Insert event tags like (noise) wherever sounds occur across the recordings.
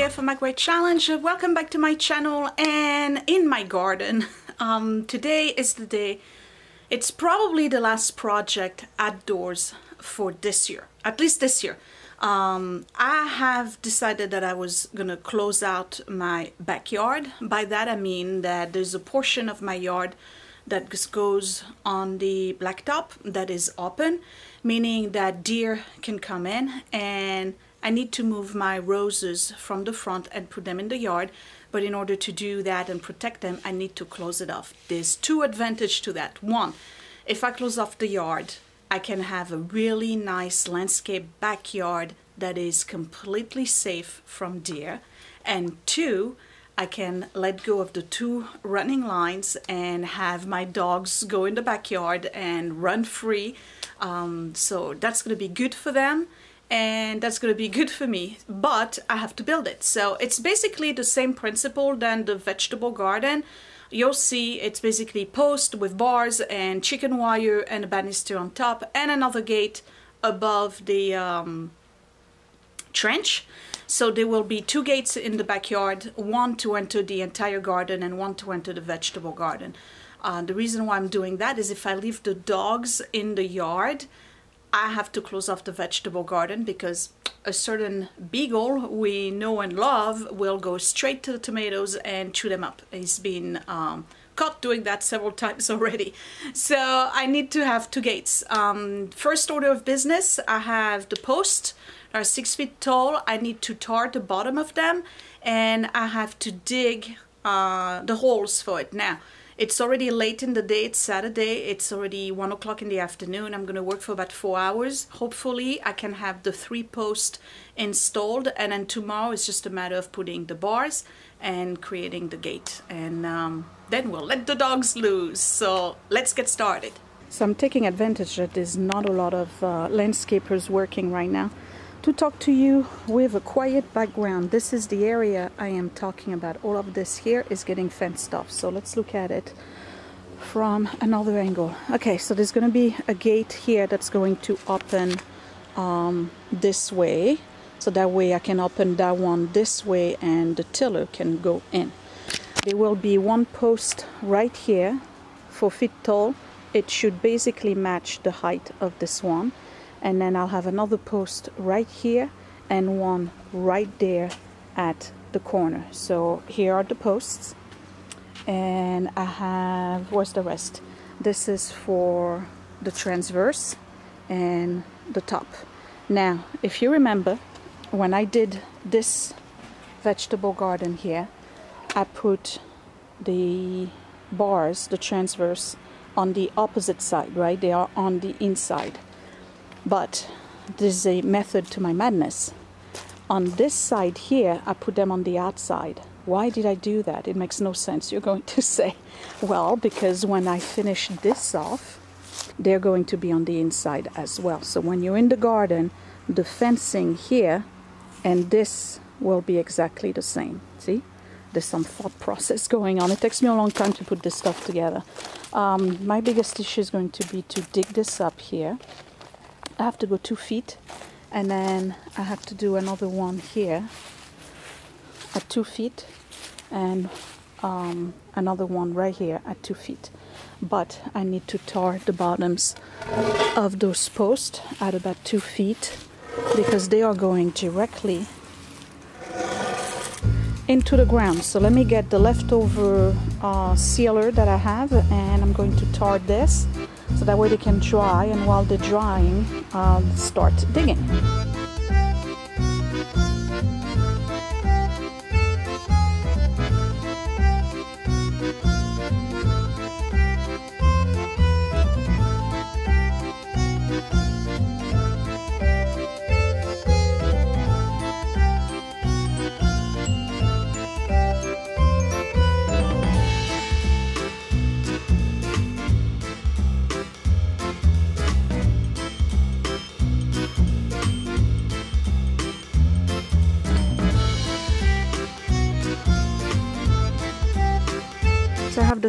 here for My Great Challenge. Welcome back to my channel and in my garden. (laughs) Um, today is the day, it's probably the last project outdoors for this year, at least this year. Um, I have decided that I was gonna close out my backyard. By that I mean that there's a portion of my yard that goes on the blacktop that is open, meaning that deer can come in and I need to move my roses from the front and put them in the yard but in order to do that and protect them I need to close it off. There's two advantages to that. One, if I close off the yard I can have a really nice landscape backyard that is completely safe from deer and two, I can let go of the two running lines and have my dogs go in the backyard and run free. Um, so that's going to be good for them and that's going to be good for me but I have to build it. So it's basically the same principle than the vegetable garden. You'll see it's basically post with bars and chicken wire and a banister on top and another gate above the um, trench. So there will be two gates in the backyard one to enter the entire garden and one to enter the vegetable garden. Uh, the reason why I'm doing that is if I leave the dogs in the yard I have to close off the vegetable garden because a certain beagle we know and love will go straight to the tomatoes and chew them up. He's been um, caught doing that several times (laughs) already. So I need to have two gates. Um, first order of business, I have the posts are six feet tall. I need to tar the bottom of them and I have to dig uh, the holes for it. Now, it's already late in the day, it's Saturday, it's already one o'clock in the afternoon. I'm gonna work for about four hours. Hopefully I can have the three posts installed and then tomorrow it's just a matter of putting the bars and creating the gate. And um, then we'll let the dogs loose. So let's get started. So I'm taking advantage that there's not a lot of uh, landscapers working right now to talk to you with a quiet background. This is the area I am talking about. All of this here is getting fenced off. So let's look at it from another angle. Okay, so there's going to be a gate here that's going to open um, this way. So that way I can open that one this way and the tiller can go in. There will be one post right here, four feet tall. It should basically match the height of this one and then I'll have another post right here and one right there at the corner. So here are the posts. And I have what's the rest? This is for the transverse and the top. Now if you remember when I did this vegetable garden here I put the bars the transverse on the opposite side right? They are on the inside but this is a method to my madness. On this side here, I put them on the outside. Why did I do that? It makes no sense. You're going to (laughs) say, well, because when I finish this off, they're going to be on the inside as well. So when you're in the garden, the fencing here and this will be exactly the same. See? There's some thought process (laughs) going on. It takes me a long time to put this stuff together. Um, my biggest issue is going to be to dig this up here I have to go two feet and then I have to do another one here at two feet and um, another one right here at two feet. But I need to tar the bottoms of those posts at about two feet because they are going directly into the ground. So let me get the leftover uh, sealer that I have and I'm going to tar this so that way they can dry and while they're drying uh, start digging.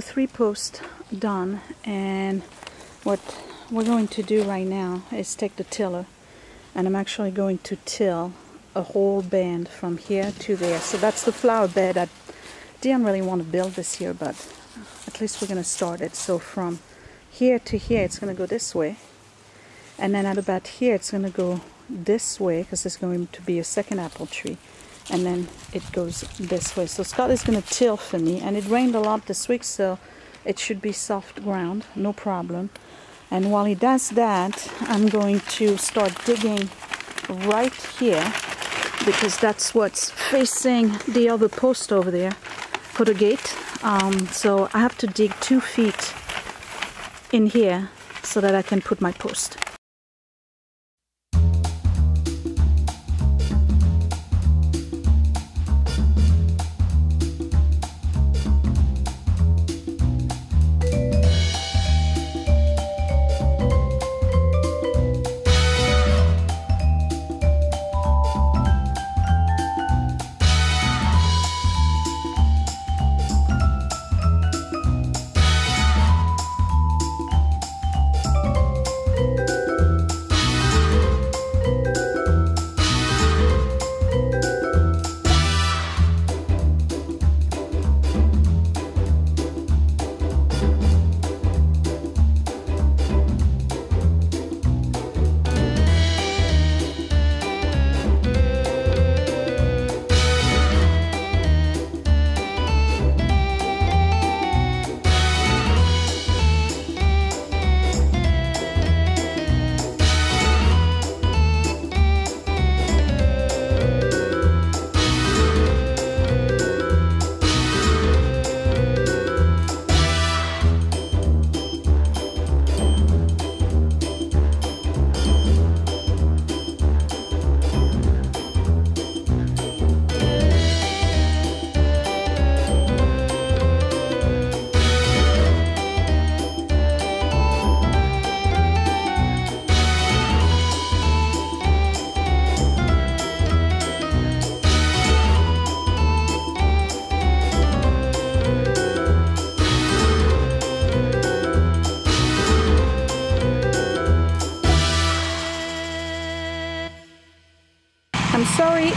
Three posts done and what we're going to do right now is take the tiller and I'm actually going to till a whole band from here to there. So that's the flower bed. I didn't really want to build this here, but at least we're going to start it. So from here to here, it's going to go this way. And then at about here, it's going to go this way because there's going to be a second apple tree. And then it goes this way. So Scott is going to till for me. And it rained a lot this week, so it should be soft ground, no problem. And while he does that, I'm going to start digging right here because that's what's facing the other post over there for the gate. Um, so I have to dig two feet in here so that I can put my post.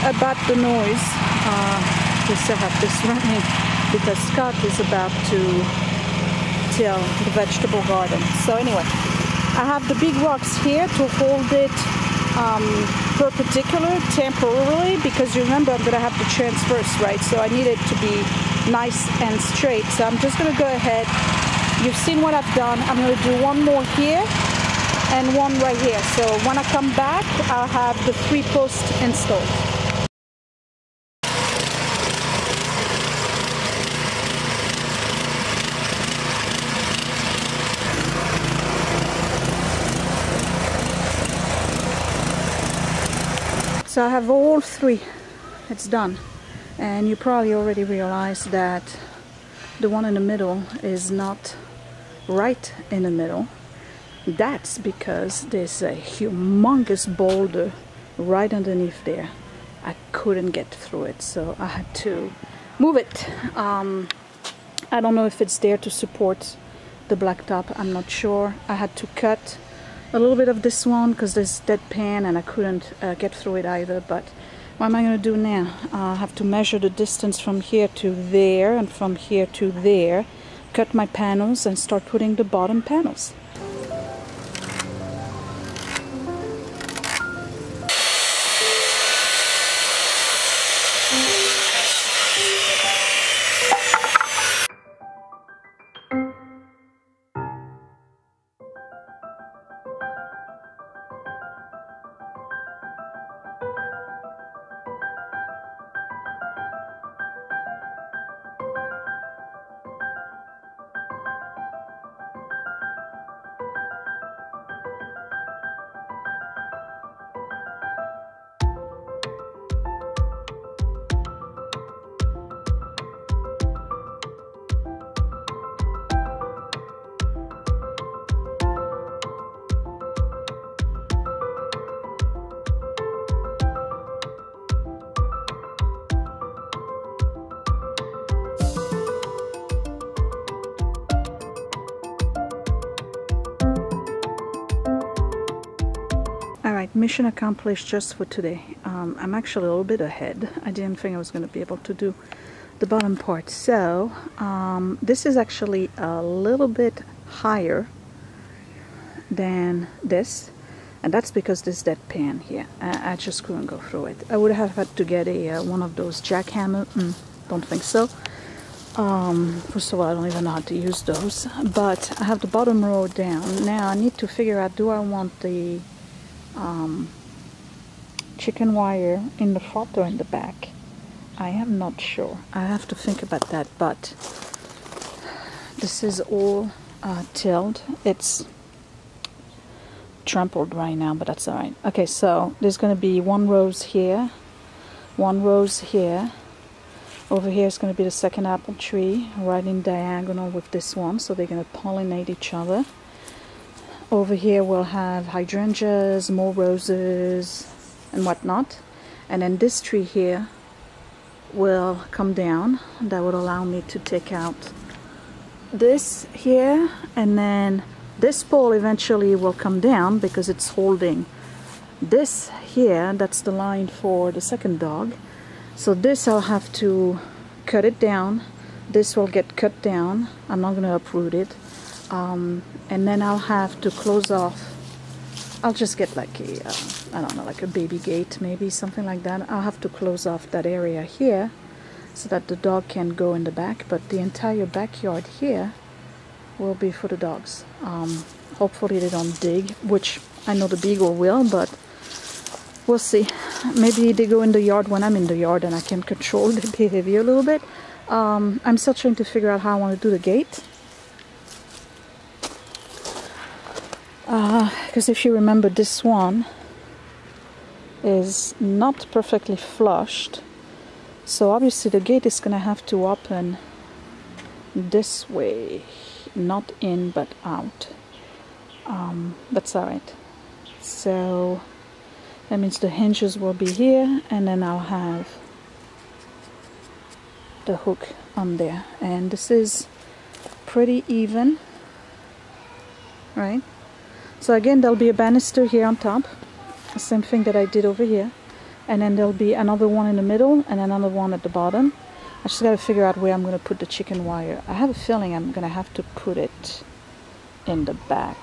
About the noise. Uh, we still have this running because Scott is about to till the vegetable garden. So anyway, I have the big rocks here to hold it um, perpendicular temporarily because you remember I'm going to have the transverse, right? So I need it to be nice and straight. So I'm just going to go ahead. You've seen what I've done. I'm going to do one more here and one right here. So when I come back, I'll have the three posts installed. So I have all three. It's done. And you probably already realized that the one in the middle is not right in the middle. That's because there's a humongous boulder right underneath there. I couldn't get through it, so I had to move it. Um, I don't know if it's there to support the blacktop. I'm not sure. I had to cut a little bit of this one because there's dead pan and I couldn't uh, get through it either but what am I going to do now? Uh, I have to measure the distance from here to there and from here to there cut my panels and start putting the bottom panels mission accomplished just for today. Um, I'm actually a little bit ahead. I didn't think I was going to be able to do the bottom part. So um, this is actually a little bit higher than this and that's because this dead pan here I, I, just couldn't go through it I would have had to get a uh, one of those jackhammer mm, don't think so um, first of all I don't even know how to use those but I have the bottom row down now I need to figure out do I want the um, chicken wire in the front or in the back I am not sure I have to think about that but this is all uh, tilled it's trampled right now, but that's alright. Okay, so there's going to be one rose here, one rose here. Over here is going to be the second apple tree, right in diagonal with this one, so they're going to pollinate each other. Over here we'll have hydrangeas, more roses, and whatnot. And then this tree here will come down. That would allow me to take out this here, and then this pole eventually will come down because it's holding this here. That's the line for the second dog. So this I'll have to cut it down. This will get cut down. I'm not going to uproot it um, and then I'll have to close off I'll just get like a uh, I don't know like a baby gate maybe something like that I'll have to close off that area here so that the dog can go in the back but the entire backyard here will be for the dogs. Um, hopefully they don't dig, which I know the beagle will, but we'll see. Maybe they go in the yard when I'm in the yard and I can control (laughs) the behavior a little bit. Um, I'm still trying to figure out how I want to do the gate. Because if you remember this one is not perfectly flushed. So obviously the gate is going to have to open this way not in but out. Um, that's alright so that means the hinges will be here and then I'll have the hook on there. And this is pretty even right so again there'll be a banister here on top The same thing that I did over here and then there'll be another one in the middle and another one at the bottom I just got to figure out where I'm going to put the chicken wire. I have a feeling I'm going to have to put it in the back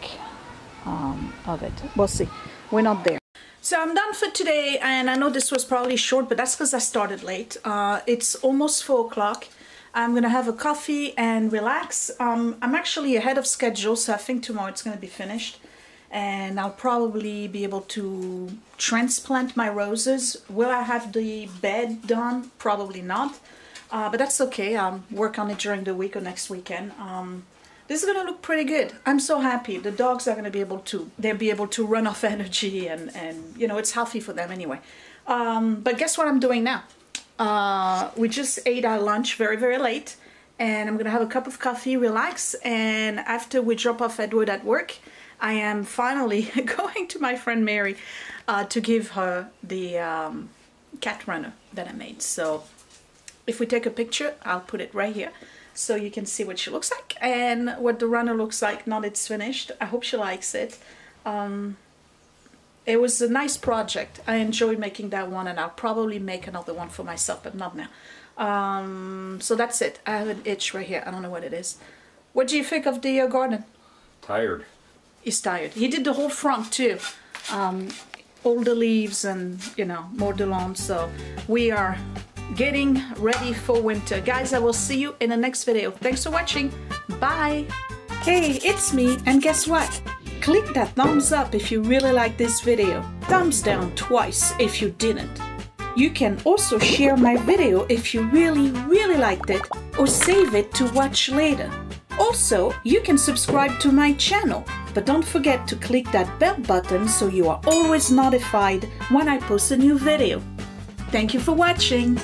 um, of it. We'll see. We're not there. So I'm done for today and I know this was probably short but that's because I started late. Uh, it's almost 4 o'clock. I'm gonna have a coffee and relax. Um, I'm actually ahead of schedule so I think tomorrow it's gonna be finished and I'll probably be able to transplant my roses. Will I have the bed done? Probably not. Uh, but that's okay. I'll work on it during the week or next weekend. Um, this is gonna look pretty good. I'm so happy. The dogs are gonna be able to, they'll be able to run (laughs) off energy and, and you know, it's healthy for them anyway. Um, but guess what I'm doing now? Uh, we just ate our lunch very, very late and I'm gonna have a cup of coffee, relax, and after we drop off Edward at work, I am finally (laughs) going to my friend Mary uh, to give her the um, cat runner that I made. So if we take a picture, I'll put it right here so you can see what she looks like and what the runner looks like now it's finished. I hope she likes it. Um, it was a nice project. I enjoyed making that one and I'll probably make another one for myself, but not now. Um, so that's it. I have an itch right here. I don't know what it is. What do you think of the garden? Tired. He's tired. He did the whole front too. Um, all the leaves and, you know, more the lawn. So we are getting ready for winter. Guys, I will see you in the next video. Thanks for watching. Bye. Hey, it's me, and guess what? Click that thumbs up if you really like this video. Thumbs down twice if you didn't. You can also share my video if you really, really liked it, or save it to watch later. Also, you can subscribe to my channel, but don't forget to click that bell button so you are always notified when I post a new video. Thank you for watching!